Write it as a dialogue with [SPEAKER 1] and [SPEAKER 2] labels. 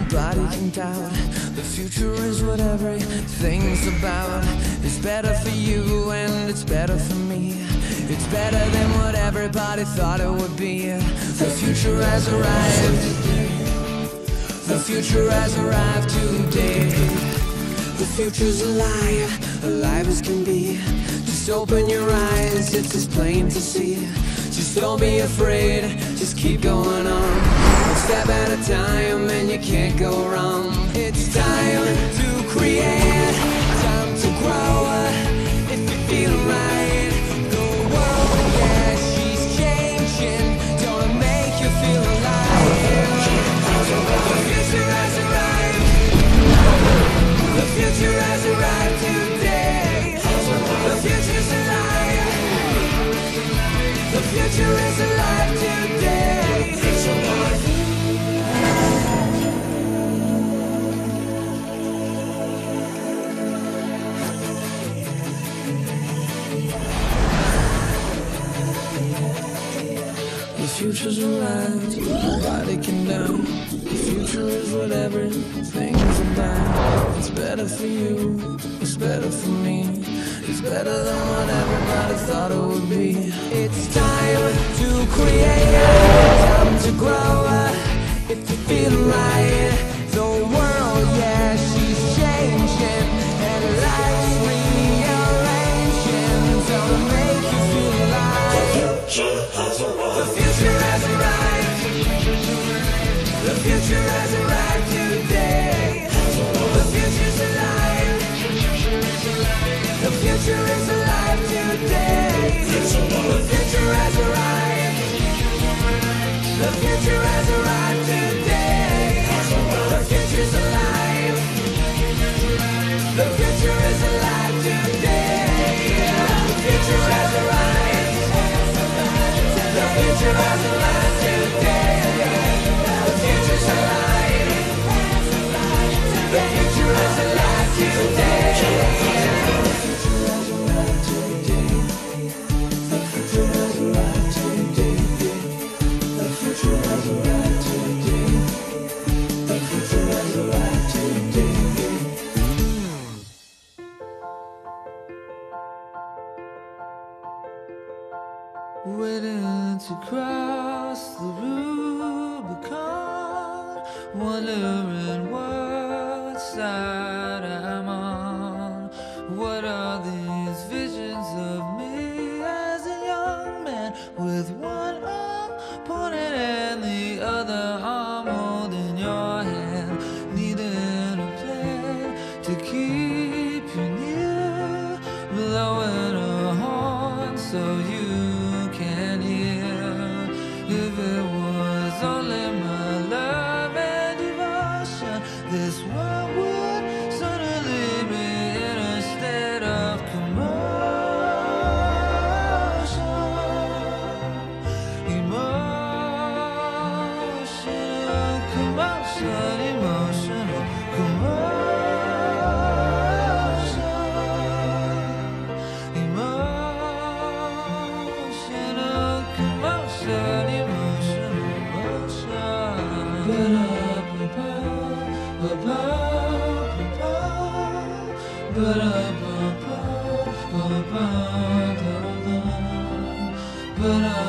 [SPEAKER 1] nobody can doubt. The future is what everything's about. It's better for you and it's better for me. It's better than what everybody thought it would be. The future has arrived. The future has arrived today. The future's alive, alive as can be. Just open your eyes, it's as plain to see. Just don't be afraid, just keep going on. Step at a time, and you can't go wrong. It's The future's arrived, nobody can doubt. The future is whatever things about. It's better for you, it's better for me. It's better than what everybody thought it would be. It's time to create, time to grow. If you feel right, future has arrived today.
[SPEAKER 2] Waiting to cross the Rubicon, wondering but I